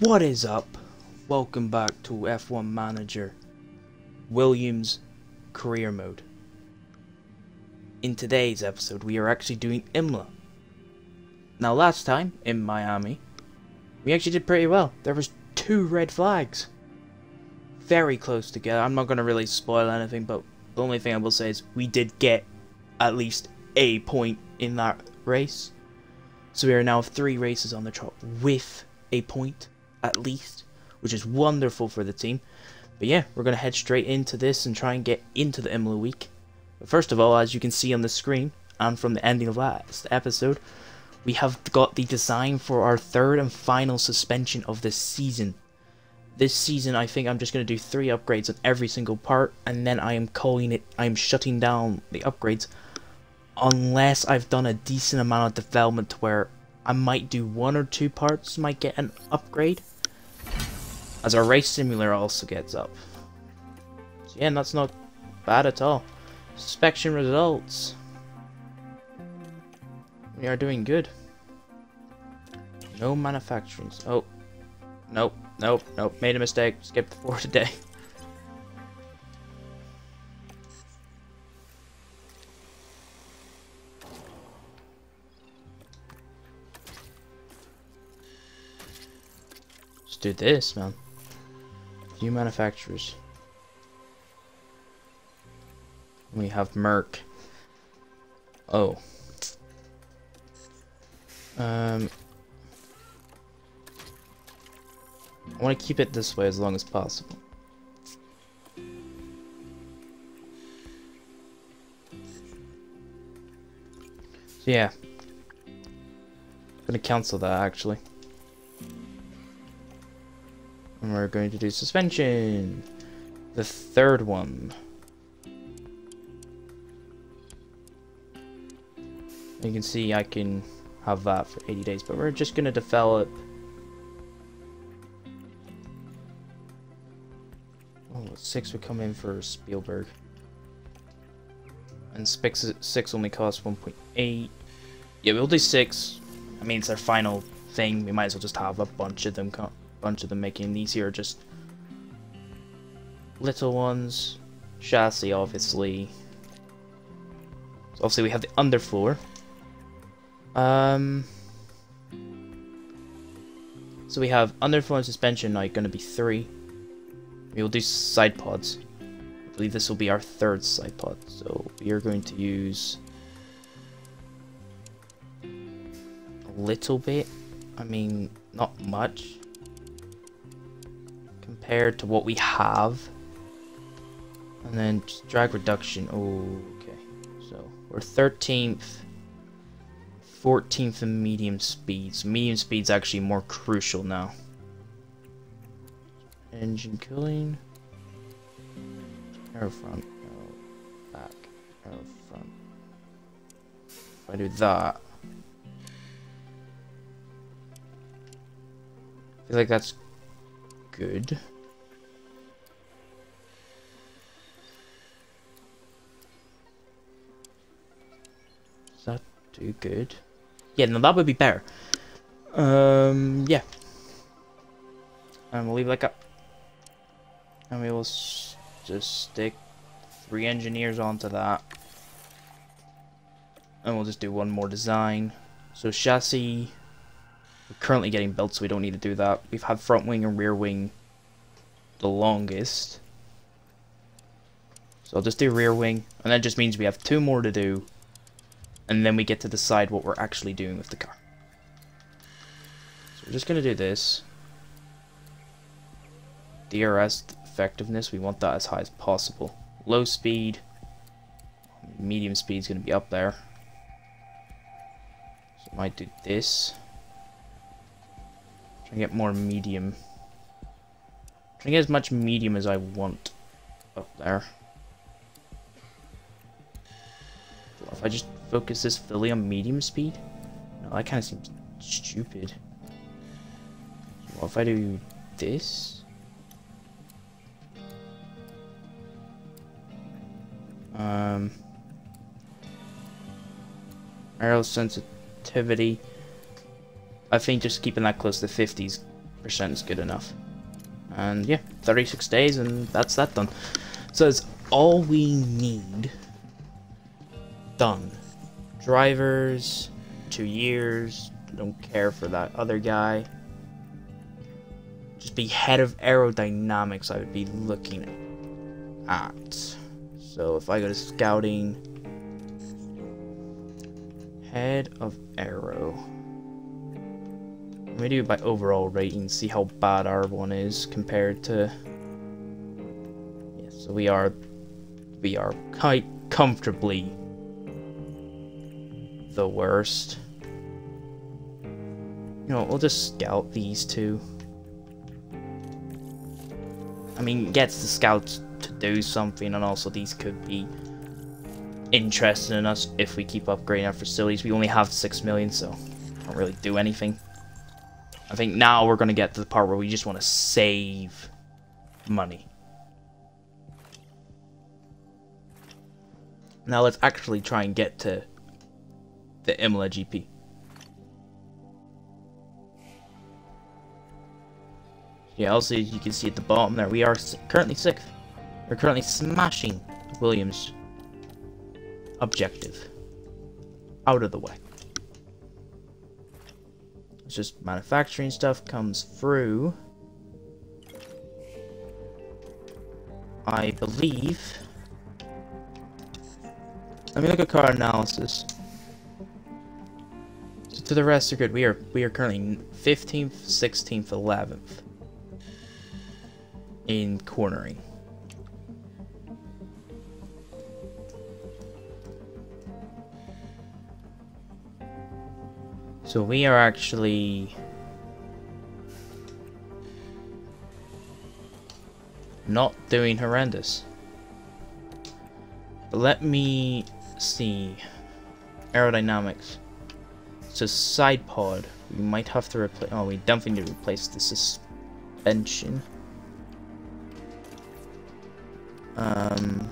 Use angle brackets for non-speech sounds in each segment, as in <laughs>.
What is up? Welcome back to F1 Manager Williams Career Mode. In today's episode, we are actually doing Imola. Now, last time in Miami, we actually did pretty well. There was two red flags, very close together. I'm not going to really spoil anything, but the only thing I will say is we did get at least a point in that race. So we are now three races on the trot with a point at least, which is wonderful for the team. But yeah, we're going to head straight into this and try and get into the Imola week. But first of all, as you can see on the screen, and from the ending of last episode, we have got the design for our third and final suspension of this season. This season, I think I'm just going to do three upgrades on every single part, and then I am calling it, I'm shutting down the upgrades, unless I've done a decent amount of development where I might do one or two parts might get an upgrade, as our race simulator also gets up. So yeah, that's not bad at all. Inspection results. We are doing good. No manufacturing. Oh. Nope, nope, nope. Made a mistake. Skipped for <laughs> today. Let's do this, man. Few manufacturers. We have Merc. Oh. Um, I want to keep it this way as long as possible. So yeah. I'm gonna cancel that actually. And we're going to do suspension. The third one. You can see I can have that for 80 days, but we're just going to develop Oh, six would come in for Spielberg. And six, six only costs 1.8. Yeah, we'll do six. I mean, it's our final thing. We might as well just have a bunch of them, bunch of them making these here just little ones. Chassis, obviously. So obviously, we have the underfloor. Um. So we have underfloor and suspension now going to be three. We will do side pods. I believe this will be our third side pod. So we are going to use a little bit. I mean, not much compared to what we have. And then drag reduction. Oh, okay. So we're 13th, 14th in medium speeds. Medium speed's actually more crucial now. Engine cooling. Air front. Air back. Air front. If I do that. I feel like that's good. Is that too good? Yeah, no, that would be better. Um, yeah. And we'll leave like that. And we will just stick three engineers onto that. And we'll just do one more design. So chassis, we're currently getting built, so we don't need to do that. We've had front wing and rear wing the longest. So I'll just do rear wing, and that just means we have two more to do. And then we get to decide what we're actually doing with the car. So we're just going to do this. DRS effectiveness, we want that as high as possible. Low speed, medium speed is going to be up there. So I might do this. Get more medium. Try and get as much medium as I want up there. If I just focus this fully on medium speed? No, that kind of seems stupid. What if I do this? Um, aero sensitivity. I think just keeping that close to 50 is is good enough. And yeah, 36 days and that's that done. So it's all we need done. Drivers, two years, don't care for that other guy. Just be head of aerodynamics I would be looking at. So if I go to scouting, head of aero. Let me do it by overall rating, see how bad our one is compared to... Yeah, so we are... We are quite comfortably the worst. You know, we'll just scout these two. I mean, gets the scouts to do something, and also these could be interested in us if we keep upgrading our facilities. We only have 6 million, so don't really do anything. I think now we're going to get to the part where we just want to save money. Now let's actually try and get to the Imola GP. Yeah, also you can see at the bottom there, we are currently sixth. We're currently smashing Williams' objective. Out of the way. Just manufacturing stuff comes through. I believe. Let me look at car analysis. So to the rest are good. We are we are currently 15th, 16th, 11th in cornering. So we are actually not doing horrendous. Let me see. Aerodynamics. So side pod. We might have to replace. Oh, we definitely need to replace the suspension. Um,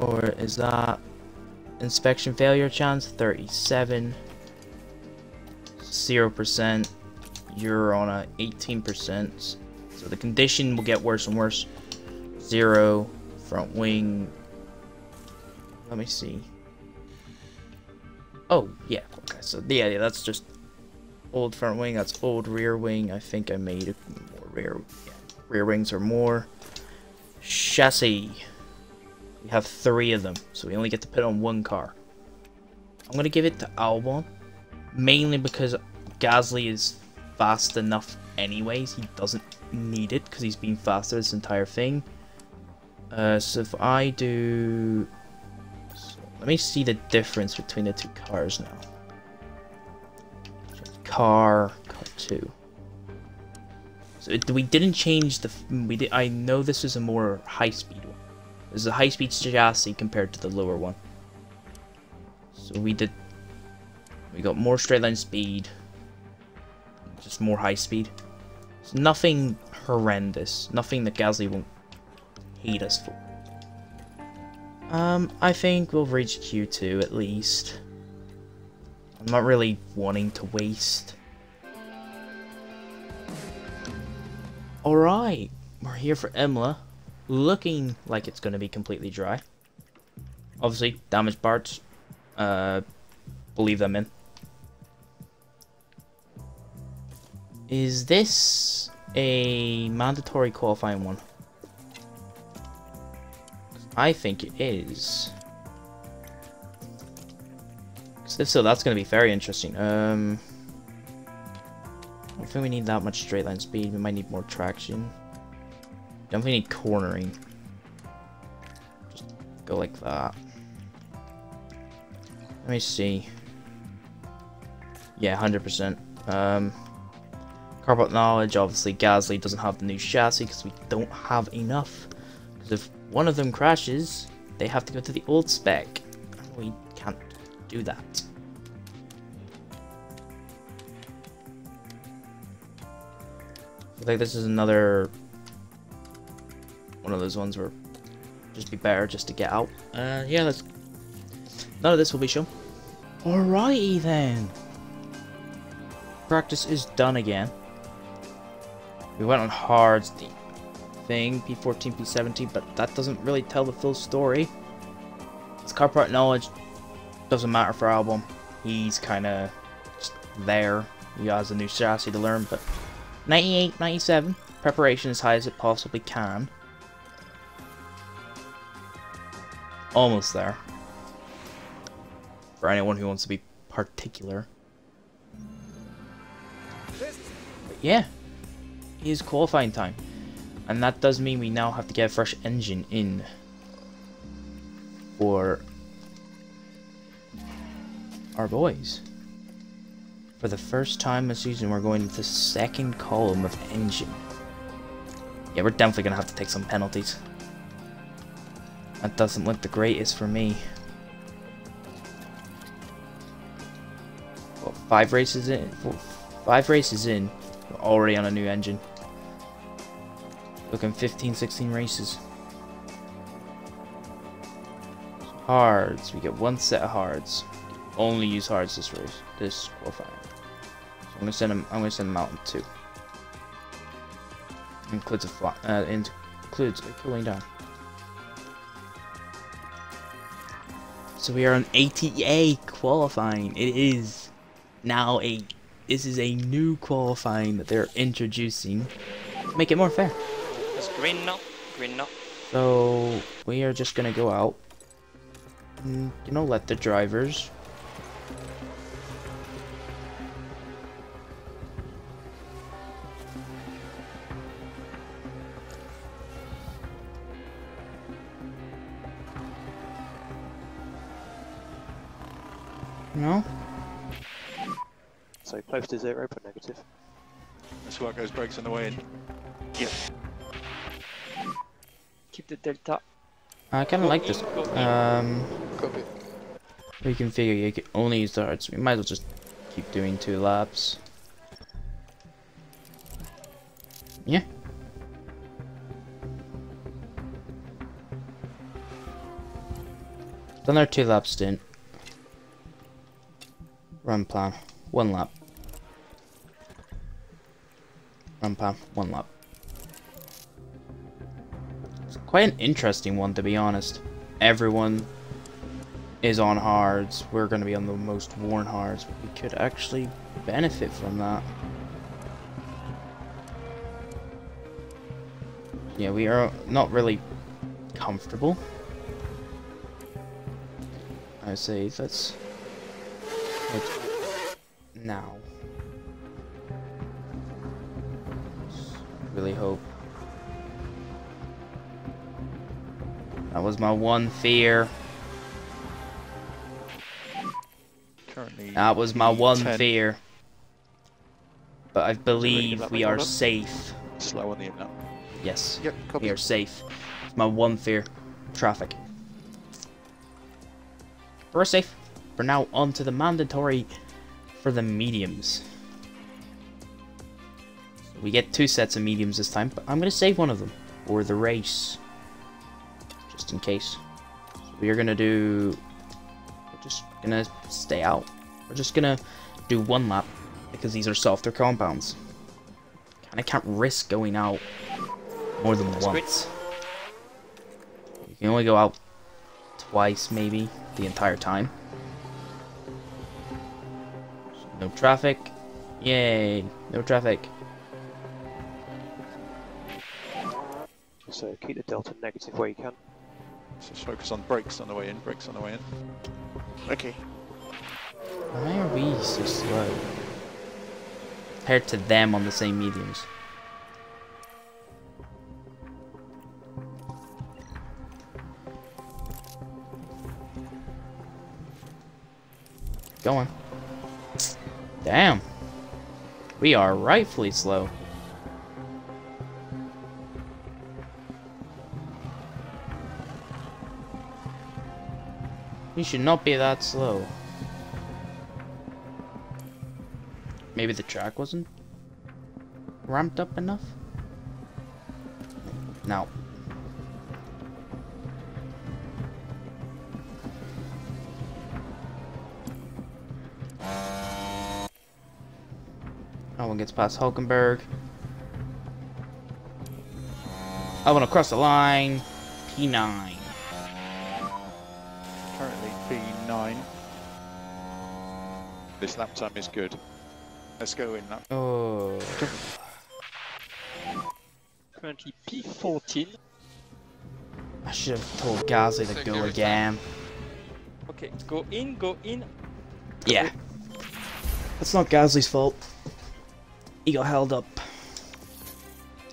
or is that inspection failure chance? 37. 0%. You're on a 18%. So the condition will get worse and worse. Zero. Front wing. Let me see. Oh, yeah. Okay, so yeah, yeah, that's just old front wing. That's old rear wing. I think I made more rear. Yeah rear wings or more. Chassis. We have three of them, so we only get to put on one car. I'm going to give it to Albon, mainly because Gasly is fast enough anyways. He doesn't need it because he's been faster this entire thing. Uh, so if I do... So let me see the difference between the two cars now. Car, car 2. So it, we didn't change the. We did. I know this is a more high-speed. Is a high-speed chassis compared to the lower one. So we did. We got more straight line speed. Just more high speed. So nothing horrendous. Nothing that Gasly won't hate us for. Um, I think we'll reach Q2 at least. I'm not really wanting to waste Alright, we're here for Imola, looking like it's going to be completely dry. Obviously, damaged parts, uh, believe them in. Is this a mandatory qualifying one? I think it is. If so, that's going to be very interesting. Um, I think we need that much straight line speed. We might need more traction. Definitely need cornering. Just go like that. Let me see. Yeah, 100%. Um, Carbot knowledge, obviously Gasly doesn't have the new chassis because we don't have enough. Because if one of them crashes, they have to go to the old spec. And We can't do that. I think this is another one of those ones where just be better just to get out. Uh, yeah, let's. None of this will be shown. Alrighty then. practice is done again. We went on hards, the thing, P14, P17, but that doesn't really tell the full story. His car part knowledge doesn't matter for Albon. He's kind of there. He has a new chassis to learn, but 98, 97, preparation as high as it possibly can. Almost there. For anyone who wants to be particular. But yeah, it is qualifying time. And that does mean we now have to get a fresh engine in for our boys. For the first time this season, we're going to the second column of engine. Yeah, we're definitely going to have to take some penalties. That doesn't look the greatest for me. Well, five races in, five races in, we're already on a new engine. Looking 15, 16 races. Hards, we get one set of hards. Only use hards this race, this qualifying. So I'm gonna send them. I'm gonna send them out in two. Includes a fly, uh, includes a cooling down. So we are on ATA qualifying. It is now a. This is a new qualifying that they're introducing. Make it more fair. It's green now. Green now. So we are just gonna go out. And, you know, let the drivers. You know? So close to zero, but negative. That's why it goes brakes on the way in. Keep the delta. I kind of like this. Um, Copy. we can figure you can only use the hearts. We might as well just keep doing two laps. Yeah. Done our two lap stint. Run plan. One lap. Run plan. One lap. It's quite an interesting one to be honest. Everyone is on hards. We're going to be on the most worn hards. But we could actually benefit from that. Yeah, we are not really comfortable. I say let's, now. Really hope. That was my one fear. Currently. That was my one 10. fear. But I believe we are order? safe. Slow on the in now. Yes, Yep, copy. we are safe. It's my one fear. Traffic. We're safe. For now, on to the mandatory for the mediums. So we get two sets of mediums this time, but I'm going to save one of them for the race. Just in case. So we are going to do... We're just going to stay out. We're just going to do one lap because these are softer compounds. And I can't risk going out more than That's great. once. You can only go out twice, maybe, the entire time. No traffic. Yay, no traffic. So keep the delta negative where you can. Just focus on brakes on the way in, brakes on the way in. Okay. Why are we so slow? Compared to them on the same mediums. Go on. Damn. We are rightfully slow. We should not be that slow. Maybe the track wasn't ramped up enough? No. No one gets past Hulkenberg. I want to cross the line. P9. Currently P9. This lap time is good. Let's go in lap. Oh. Currently P14. I should have told Gasly to go again. Okay, go in, go in. Yeah. That's not Gasly's fault. He got held up.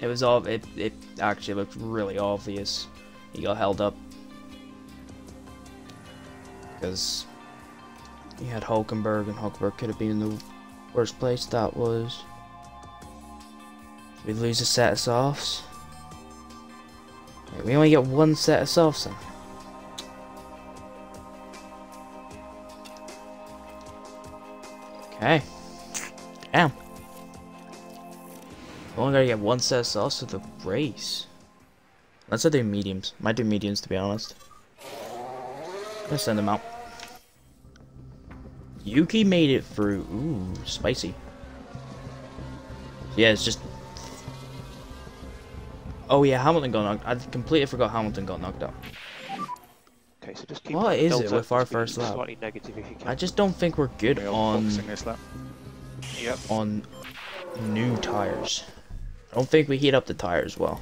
It was all. It, it actually looked really obvious. He got held up. Because he had Hulkenberg, and Hulkenberg could have been in the worst place that was. We lose a set of softs. We only get one set of softs then. Okay. Damn. Only gotta get one set of sauce for the race. Let's do mediums. Might do mediums to be honest. Let's send them out. Yuki made it through. Ooh, spicy. Yeah, it's just. Oh yeah, Hamilton got knocked. I completely forgot Hamilton got knocked out. Okay, so just keep What is it with our first lap? Slightly negative if you can. I just don't think we're good on. Yep. on new tires. Don't think we heat up the tires well.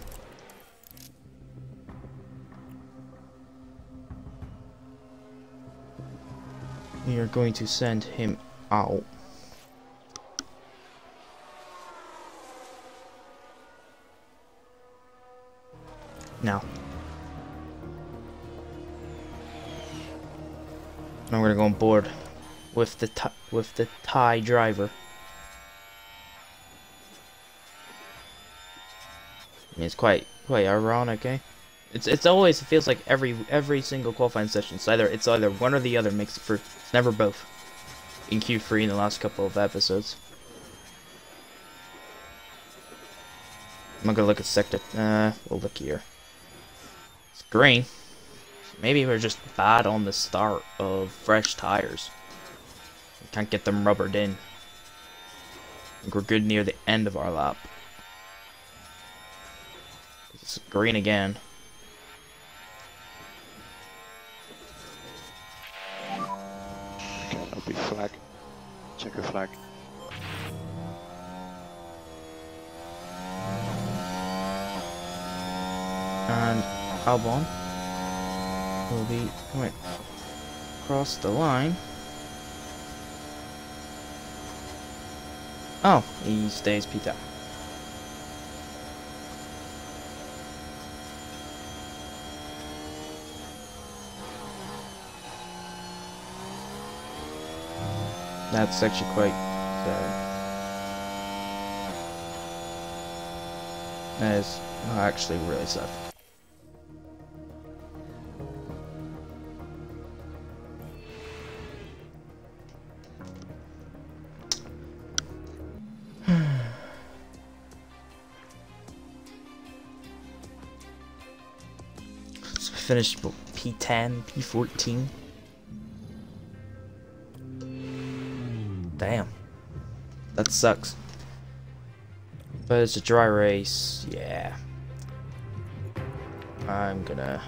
We are going to send him out. Now. We're gonna go on board with the with the Thai driver. I mean, it's quite quite ironic, eh? It's it's always it feels like every every single qualifying session. It's either it's either one or the other makes it through. It's never both. In Q3 in the last couple of episodes. I'm not gonna look at sector. Uh, we'll look here. It's green. Maybe we're just bad on the start of fresh tires. We can't get them rubbered in. We're good near the end of our lap. It's green again. Okay, be flag. Checker flag. And Albon will be coming across the line. Oh, he stays Peter. That's actually quite sad. That is oh, actually really sad. <sighs> So finished P10, P14. Damn. That sucks. But it's a dry race, yeah. I'm gonna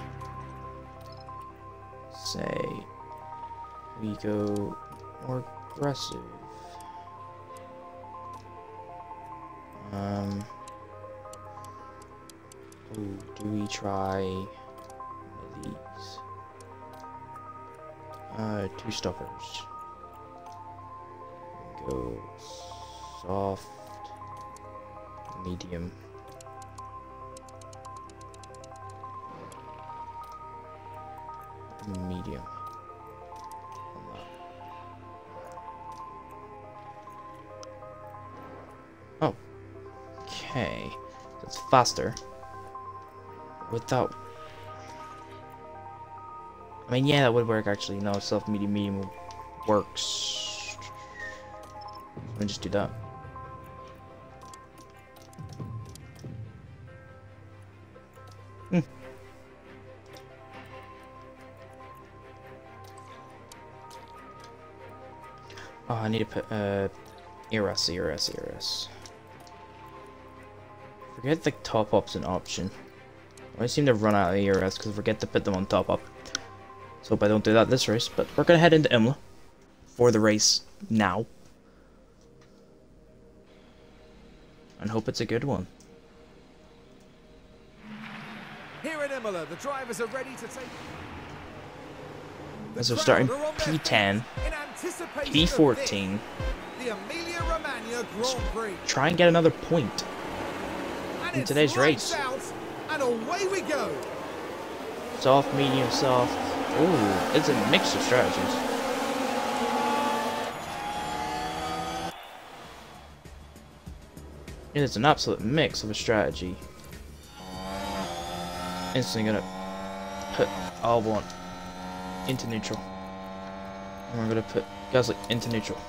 say we go more aggressive. Um. Ooh, do we try one of these? Uh, two stoppers. Go soft, medium. Medium. Oh. Okay. So it's faster. Without. I mean, yeah, that would work actually. No, self medium medium works. Let me just do that. Hmm. Oh, I need to put uh ERS, ERS, ERS. Forget the top up's an option. I seem to run out of ERS because I forget to put them on top up. So hope I don't do that this race, but we're gonna head into Imola for the race now. And hope it's a good one. Here in Imola, the drivers are ready to take. As we're starting crowd are on their P10, feet in anticipation of P14, The Emilia Romagna Grand Prix. try and get another point. In today's race. Out, and away we go. Soft, medium, soft. Ooh, it's a mix of strategies. It is an absolute mix of a strategy. Instantly gonna put Albon into neutral. And we're gonna put Gasly into neutral.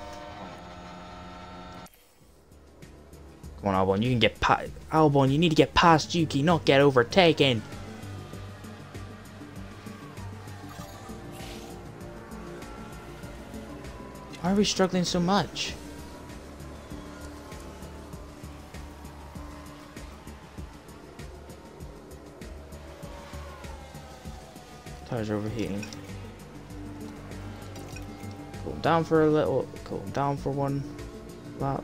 Come on, Albon, you can get past. Albon, you need to get past Yuki, not get overtaken. Why are we struggling so much? Tires overheating. Cool down for a little, cool down for one lap.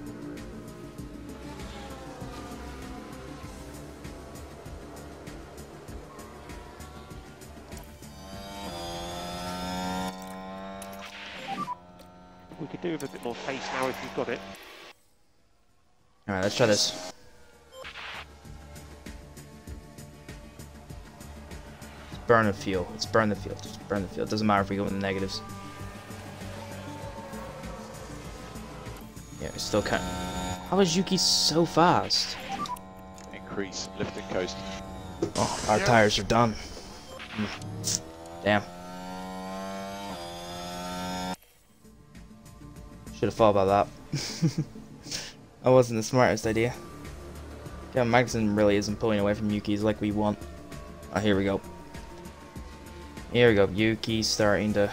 We could do with a bit more pace now if you've got it. Alright, let's try this. Burn the fuel. Let's burn the fuel. Just burn the fuel. Doesn't matter if we go in the negatives. Yeah, we still can't. How is Yuki so fast? Increase lift and coast. Oh, our tires are done. Damn. Should have thought about that. <laughs> that wasn't the smartest idea. Yeah, Magnussen really isn't pulling away from Yuki's like we want. Oh, here we go. Here we go. Yuki starting to.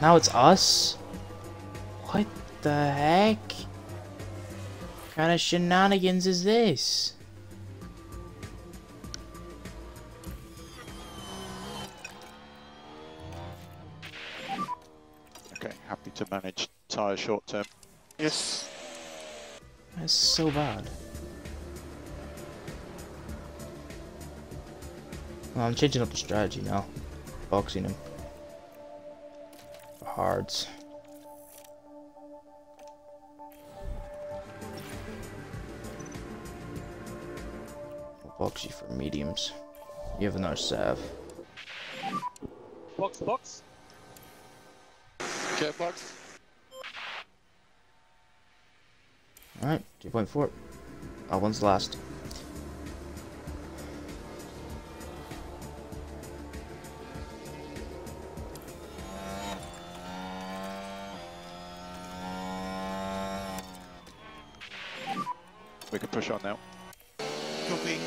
Now it's us? What the heck? What kind of shenanigans is this? Okay, happy to manage tyre short term. Yes. That's so bad. Well, I'm changing up the strategy now. Boxing him. For hards. I'll box you for mediums. You have another salve. Box, box. Okay, box. Alright, 2.4. That uh, one's last. Push on now. Copy.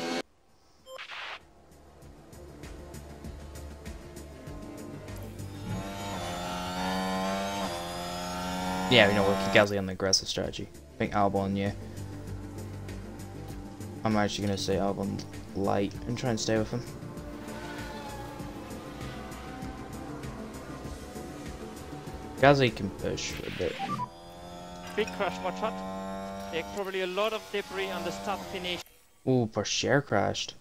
Yeah, you know, we're Gasly on the aggressive strategy. I think Albon, yeah. I'm actually gonna say Albon light and try and stay with him. Gasly can push a bit. Big crash, watch out. There's probably a lot of debris on the start finish. Ooh, Porsche crashed.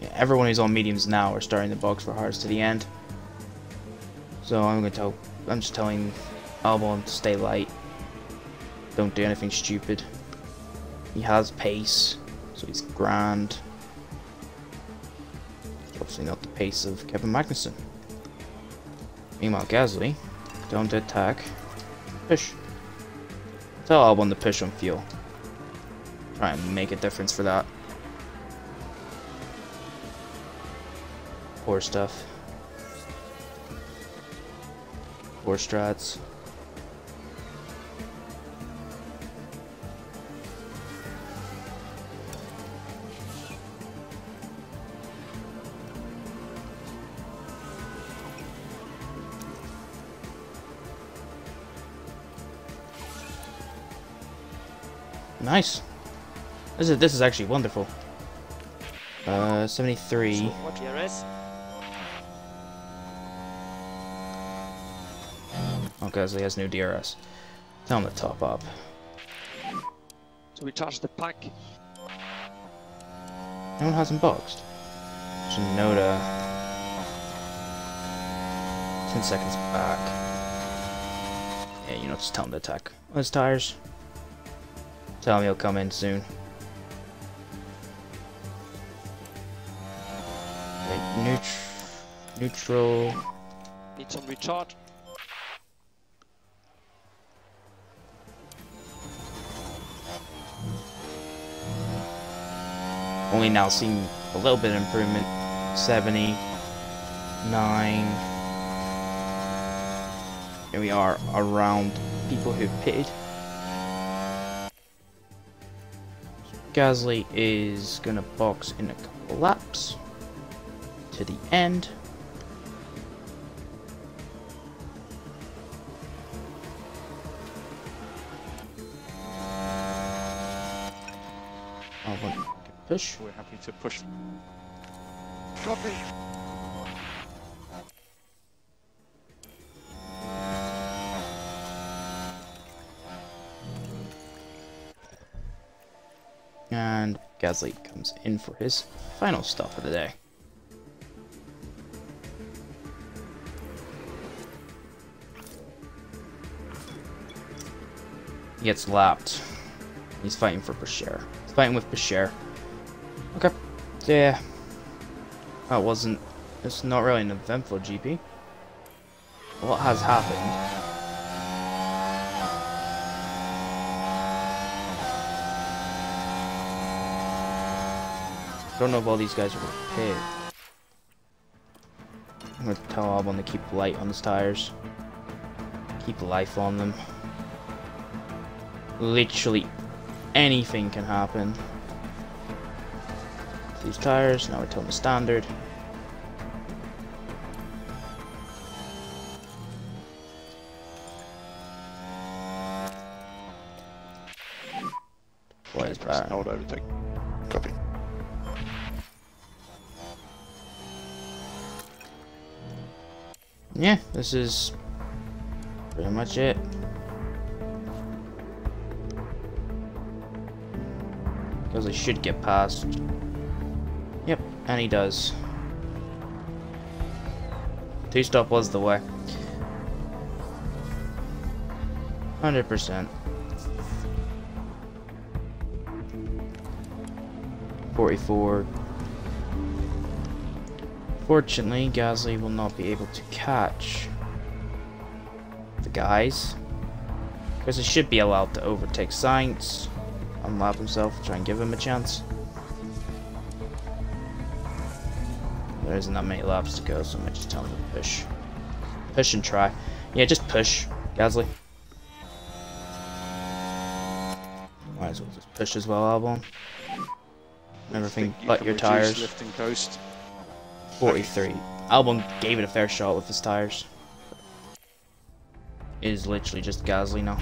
Yeah, everyone who's on mediums now are starting the box for hards to the end. So I'm gonna tell, I'm just telling Albon to stay light. Don't do anything stupid. He has pace, so he's grand. Obviously not the pace of Kevin Magnussen. Meanwhile, Gasly, don't attack. Push. Tell Albon to push on fuel. Try and make a difference for that. Poor stuff. Poor strats. Nice. This is this is actually wonderful. Uh, 73. What DRS? Okay, so he has new DRS. Tell him to top up. So we charge the pack. No one hasn't boxed. Tsunoda. 10 seconds back. Yeah, you know, just tell him to attack. On his tires. Tell him he'll come in soon. Neut neutral. Need some recharge. Only now seeing a little bit of improvement. 70. 9. Here we are around people who've pitted. Gasly is gonna box in a couple laps to the end. I want push. We're happy to push. Copy. Gasly comes in for his final stop of the day. He gets lapped. He's fighting for Bashir. He's fighting with Bashir. Okay. Yeah. That wasn't... It's not really an eventful GP. What has happened. Don't know if all these guys are paid. I'm gonna tell Albon to keep light on his tires. Keep life on them. Literally anything can happen. These tires, now we're telling the standard. Yeah, this is pretty much it. Because he should get past. Yep, and he does. Two stop was the way. 100%. 44. Fortunately, Gasly will not be able to catch the guys. Because he should be allowed to overtake Sainz, unlap himself, try and give him a chance. There isn't that many laps to go, so I might just tell him to push. Push and try. Yeah, just push, Gasly. Might as well just push as well, Albon. Everything you but your tires. Lift and coast. 43. Albon gave it a fair shot with his tires. It is literally just Gasly now.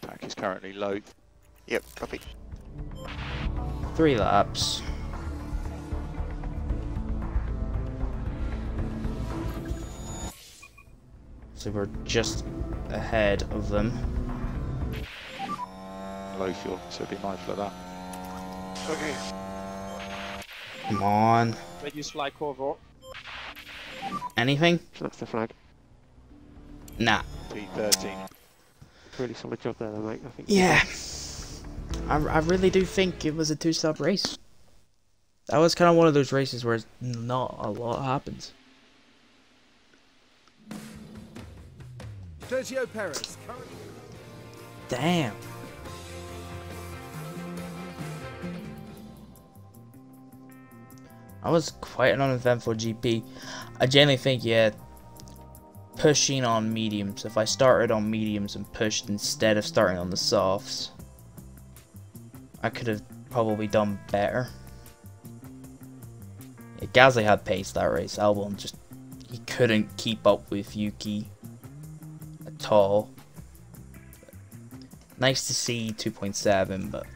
Pack is currently low. Yep, copy. Three laps. So we're just ahead of them. Low fuel, so be mindful of that. Okay. Come on. Reduce fly cover. Anything? That's the flag. Nah. P13. Really solid job there, though, mate. I think. Yeah. I, I really do think it was a two-stop race. That was kind of one of those races where not a lot happens. Sergio Perez. Damn. That was quite an uneventful GP. I genuinely think, yeah, pushing on mediums. If I started on mediums and pushed instead of starting on the softs, I could have probably done better. Yeah, Gasly had pace that race. Albon just he couldn't keep up with Yuki at all. Nice to see 2.7, but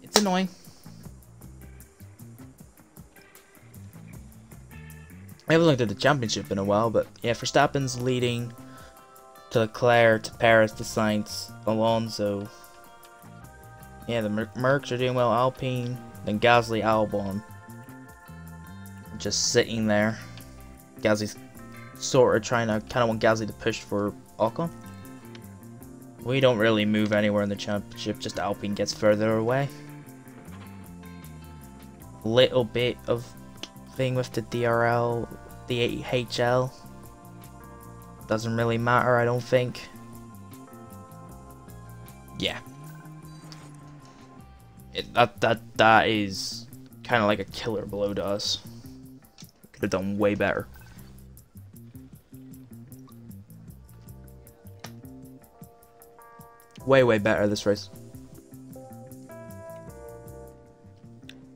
it's annoying. I haven't looked at the championship in a while, but yeah, Verstappen's leading to Leclerc, to Perez, to Sainz, Alonso. Yeah, the Mer Mercs are doing well. Alpine, then Gasly, Albon. Just sitting there. Gasly's sort of trying to kind of want Gasly to push for Ocon. We don't really move anywhere in the championship, just Alpine gets further away. Little bit of thing with the DRL, the HL. Doesn't really matter, I don't think. Yeah. It, that that that is kind of like a killer blow to us. Could have done way better. Way way better this race.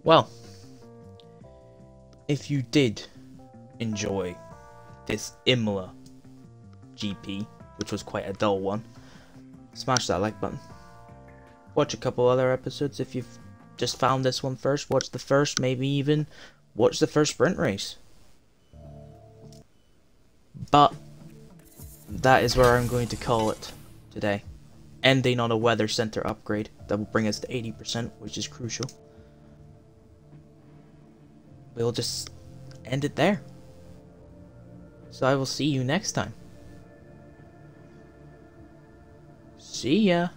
Well, if you did enjoy this Imola GP, which was quite a dull one, smash that like button. Watch a couple other episodes if you've just found this one first. Watch the first, maybe even watch the first sprint race. But that is where I'm going to call it today. Ending on a weather center upgrade that will bring us to 80%, which is crucial. We'll just end it there. So I will see you next time. See ya.